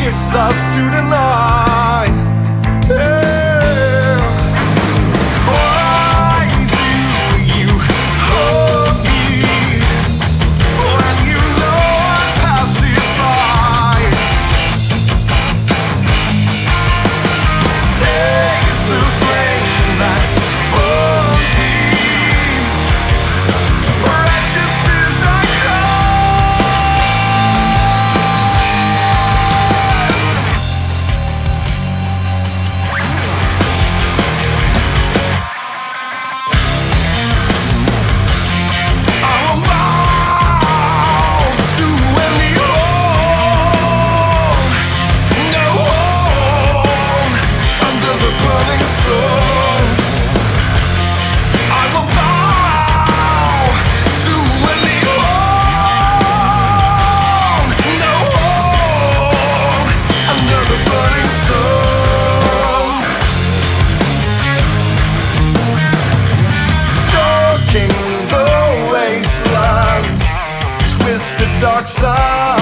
gives us to the night. dark side.